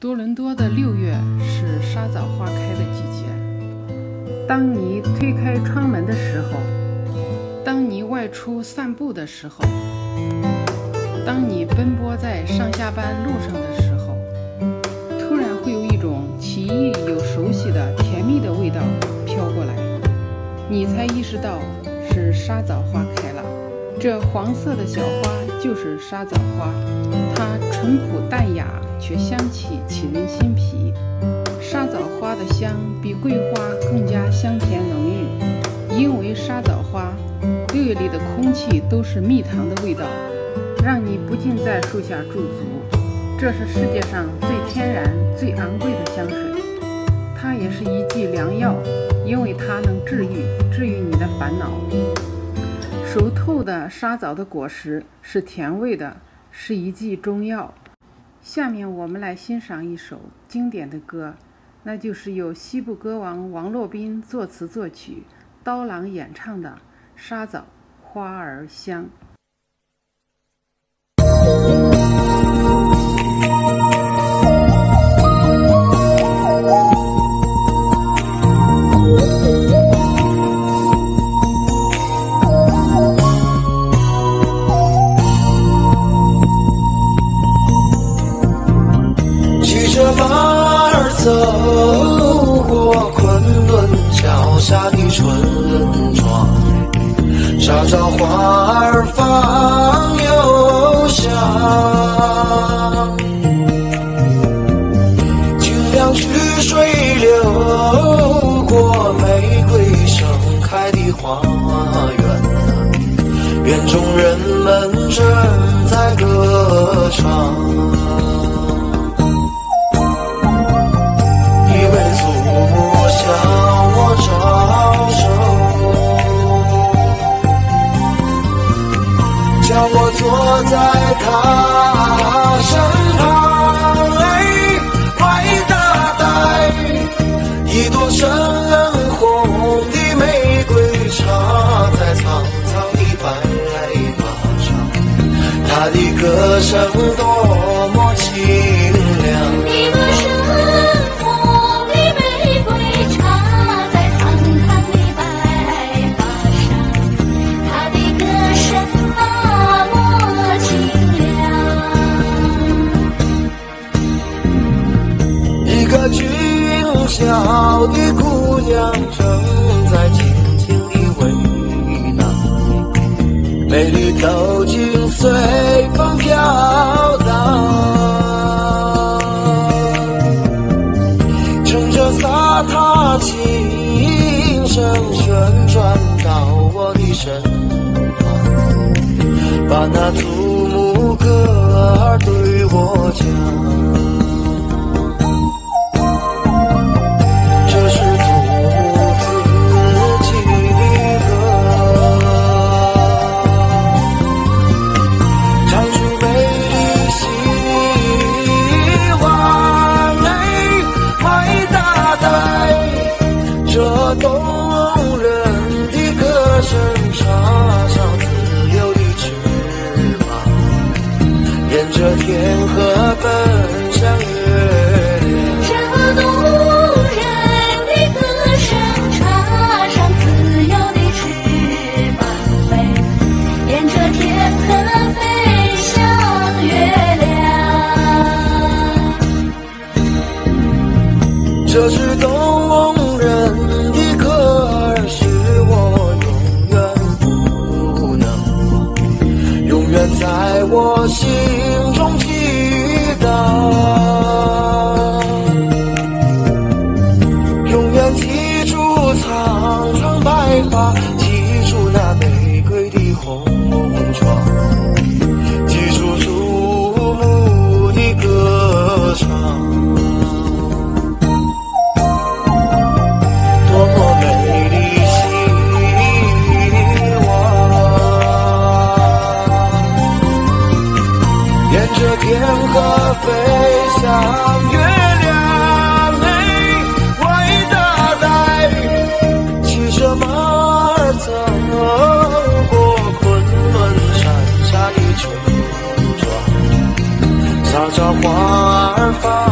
多伦多的六月是沙枣花开的季节。当你推开窗门的时候，当你外出散步的时候，当你奔波在上下班路上的时候，突然会有一种奇异又熟悉的甜蜜的味道飘过来，你才意识到是沙枣花开了。这黄色的小花就是沙枣花，它淳朴淡雅，却香气沁人心脾。沙枣花的香比桂花更加香甜浓郁，因为沙枣花六月里的空气都是蜜糖的味道，让你不禁在树下驻足。这是世界上最天然、最昂贵的香水，它也是一剂良药，因为它能治愈，治愈你的烦恼。熟透的沙枣的果实是甜味的，是一剂中药。下面我们来欣赏一首经典的歌，那就是由西部歌王王洛宾作词作曲，刀郎演唱的《沙枣花儿香》。走过昆仑脚下的村庄，沙枣花儿放又香。清凉曲水流过玫瑰盛开的花他身旁，哎，坏大呆，一朵深红的玫瑰插在苍苍的白发上，他的歌声多么轻小的姑娘正在轻轻地为难，美丽头巾随风飘荡，乘着萨他轻声旋转到我的身旁，把那祖母歌儿对我讲。这是动人的歌儿，是我永远不能永远在我心。着花儿发